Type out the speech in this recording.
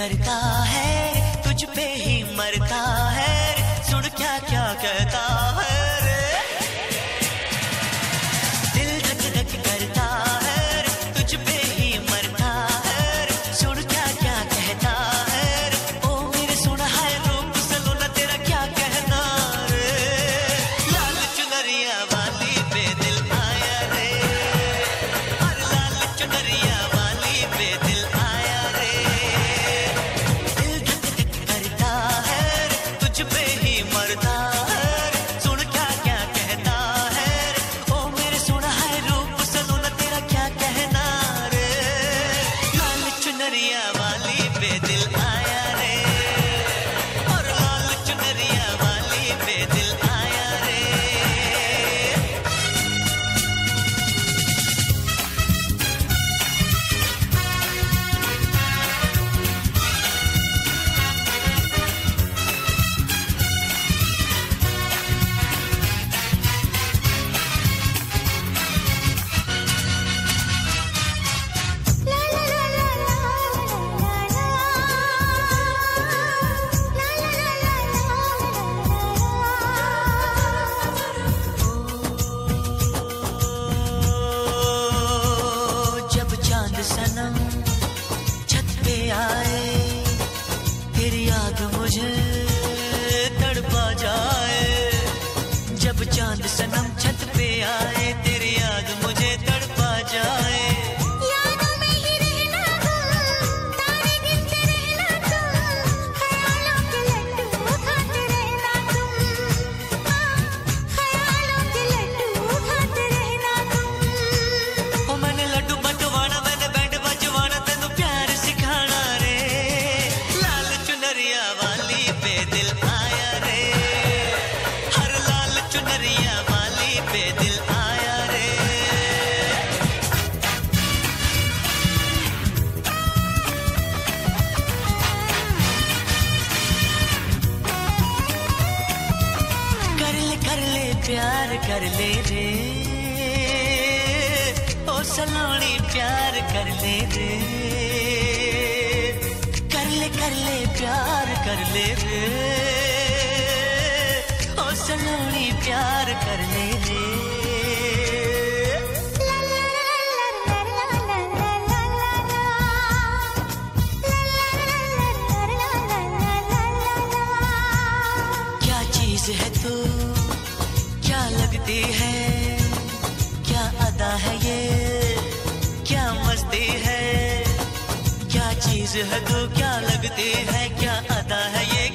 करता है। मुझे कर ले, प्यार कर ले रे। ओ सलोनी, प्यार कर ले रे। कर ले कर ले, प्यार कर ले रे। ओ सलोनी, प्यार कर ले रे। चीज़ है तो क्या लगते हैं क्या आता है ये